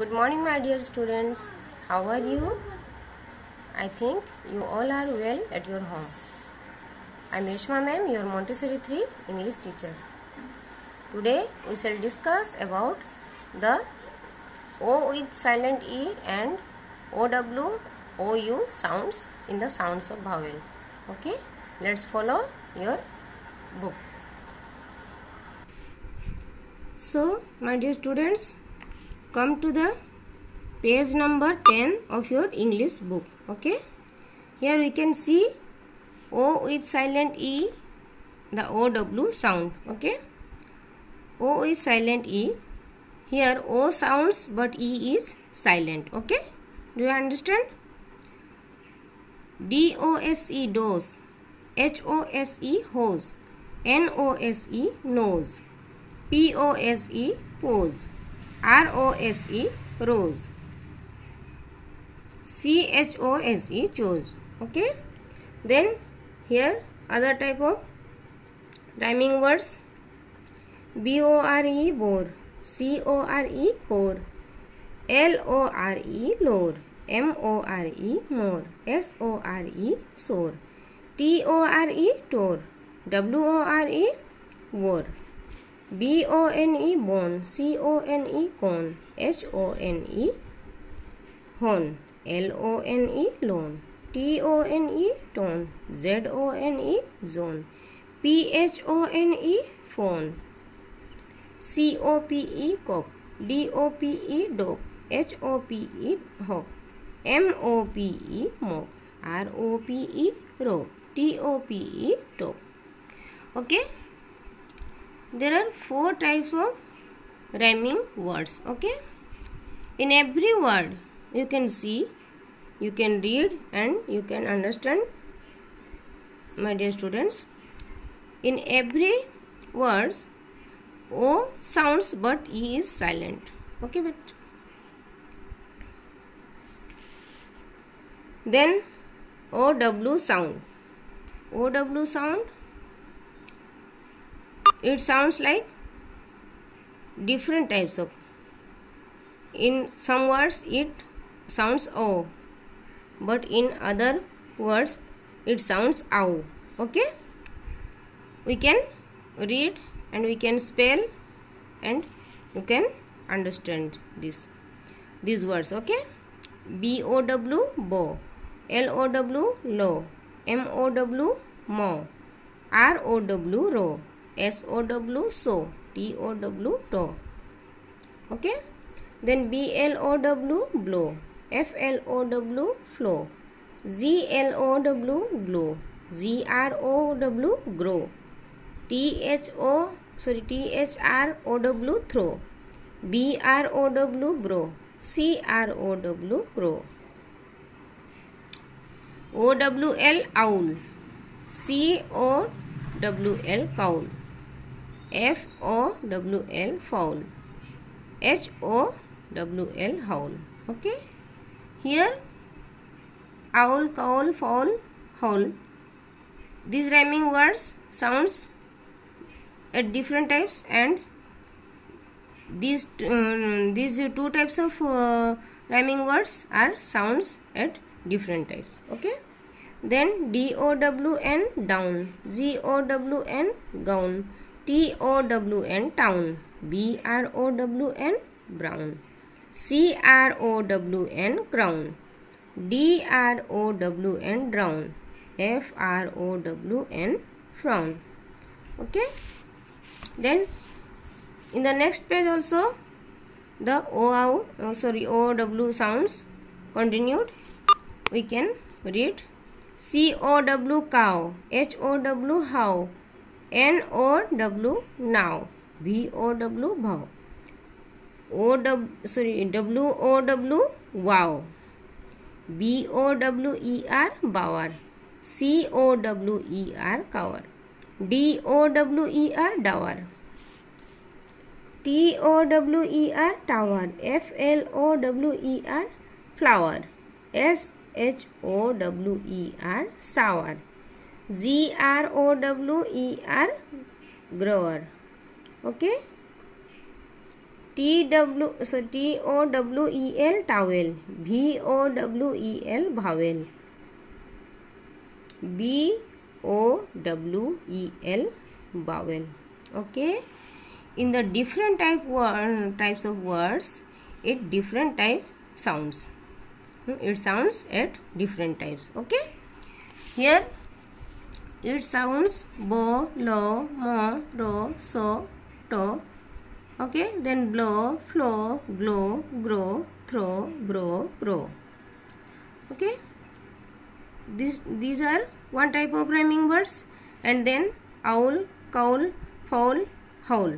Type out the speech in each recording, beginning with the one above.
Good morning, my dear students. How are you? I think you all are well at your home. I am Reshma ma'am, your Montessori 3 English teacher. Today we shall discuss about the O with silent E and OW, OU sounds in the sounds of vowel. Okay, let's follow your book. So, my dear students, come to the page number 10 of your English book. Okay, here we can see O with silent E, the OW sound. Okay, O is silent E. Here O sounds but E is silent. Okay, do you understand? D O S E dose, H O S E hose, N O S E nose, P O S E pose, R O S E rose, C H O S E chose. Okay, then here other type of rhyming words B O R E bore, C O R E core, L O R E lore, M O R E more, S O R E sore, T O R E tore, W O R E wore, B O N E bone, C O N E cone, H O N E hone, L O N E lone, T O N E tone, Z O N E zone, P H O N E phone. C O P E cop, D O P E dope, H O P E hop, M O P E mop, R O P E rope, T O P E top. Okay, there are four types of rhyming words. Okay, in every word you can see, you can read, and you can understand, my dear students. In every words O sounds but E is silent. Okay, but then OW sound. OW sound. It sounds like different types of. In some words, it sounds O, but in other words, it sounds OW. Okay, we can read and we can spell and you can understand this these words okay b o w bow l o w low m o w mow r o w row s o w sow t o w to okay? Then b l o w blow. F l o w flow. Z l o w glow. Z r o w grow. T H O sorry T H R O W throw. B R O W bro C R O W grow. O W L owl. C O W L cowl F O W L fowl. H O W L howl. Okay? Here owl cowl fowl howl. These rhyming words sounds at different types and these um, these two types of uh, rhyming words are sounds at different types. Okay? Then d o w n down. G o w n gown t o w n town. B r o w n brown. C r o w n crown. D r o w n drown f r o w n frown. Okay? Then in the next page also the o oh, sorry o w sounds continued. We can read c o w cow h o w how n o w now. V o w vow o w sorry w o w wow. B o w e r bower c o w e r cover D O W E R dower T O W E R tower F L O W E R flower. S H O W E R sour G R O W E R grower. Okay? T W so T O W E L towel. V O W E L vowel. B O W E L vowel. Okay? In the different type types of words it different type sounds. Hmm, it sounds at different types. Okay? Here it sounds bo lo mo ro so to. Okay then blow flow glow grow throw bro grow okay? This these are one type of rhyming words. And then owl cowl fowl howl.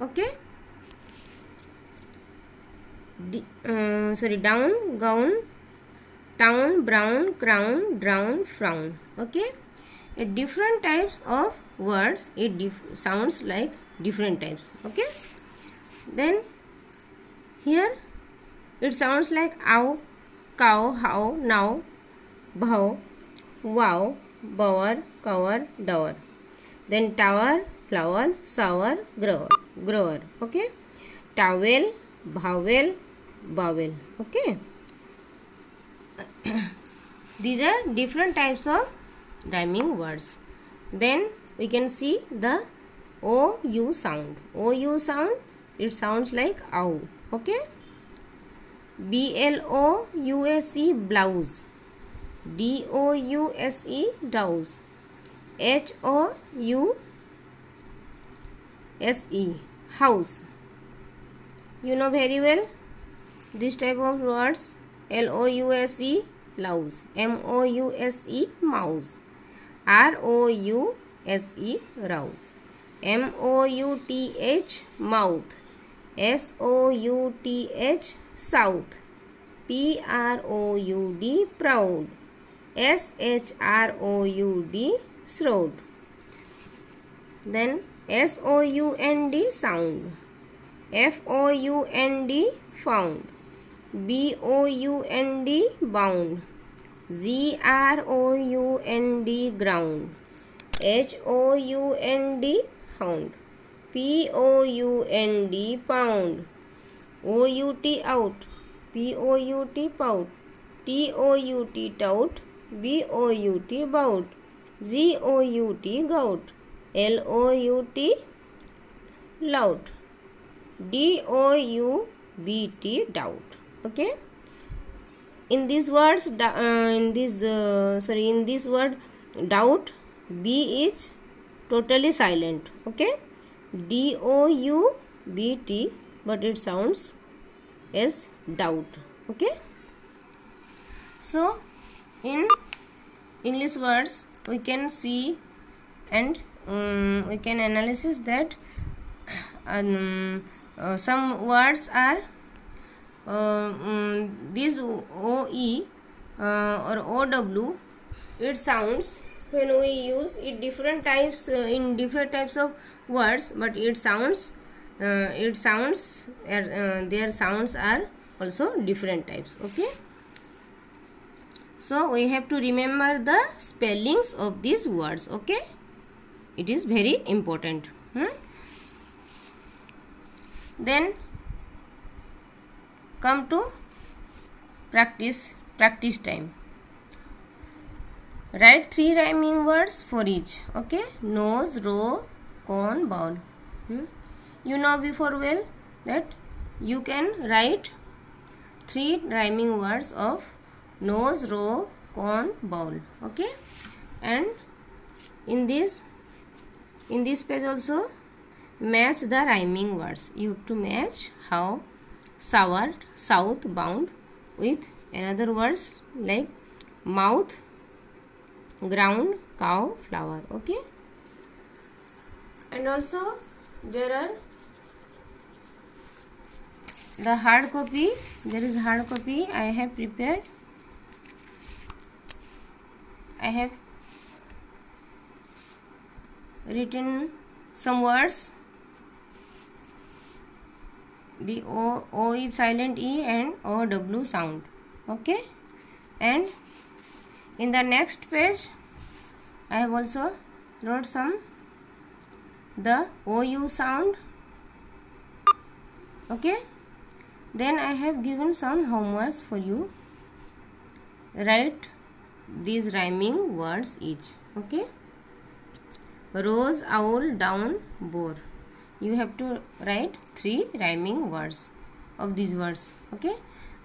Okay? D, uh, sorry down gown town brown crown drown frown. Okay different types of words it sounds like different types okay? Then here it sounds like ow cow how now bow wow bower cover dower. Then tower flower sour grower grower okay? Towel vowel vowel okay? These are different types of rhyming words. Then we can see the o u sound. O u sound it sounds like ow okay? B l o u s e blouse. D o u s e douse. H o u s e house. You know very well this type of words. L o u s e blouse. M o u s e mouse r o u s e rouse. M o u t h mouth. S O U T H South. P R O U D proud. S H R O U D shroud then S O U N D sound. F O U N D found. B O U N D bound Z R O U N D ground H O U N D hound P O U N D pound O U T out P O U T pout T O U T tout B O U T bout G O U T gout L O U T lout D O U B T doubt okay in these words uh, in this uh, sorry in this word doubt B is totally silent okay? D O U B T but it sounds as doubt okay? So in English words we can see and um, we can analysis that um, uh, some words are this OE or OW it sounds when we use it different types in different types of words but it sounds it sounds their sounds are also different types okay so we have to remember the spellings of these words okay it is very important hmm? then come to practice practice time. Write three rhyming words for each okay? Nose row cone bowl. Hmm? you know before well that you can write three rhyming words of nose row cone bowl okay? And in this in this page also match the rhyming words. You have to match how south bound with another words like mouth ground cow flower okay? And also there are the hard copy there is hard copy i have prepared i have written some words the o o is silent e and o w sound. Okay? And in the next page I have also wrote some the OU sound. Okay? Then i have given some homeworks for you. Write these rhyming words each. Okay? Rose owl down boar you have to write three rhyming words of these words okay?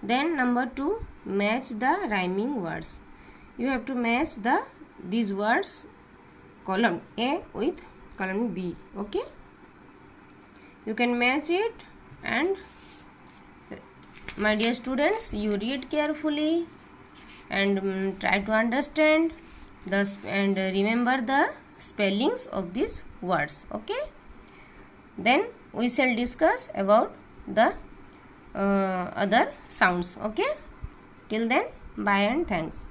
Then number 2 match the rhyming words. You have to match the these words column a with column b okay? You can match it and my dear students you read carefully and um, try to understand the and remember the spellings of these words okay then we shall discuss about the uh, other sounds. Okay? Till then bye and thanks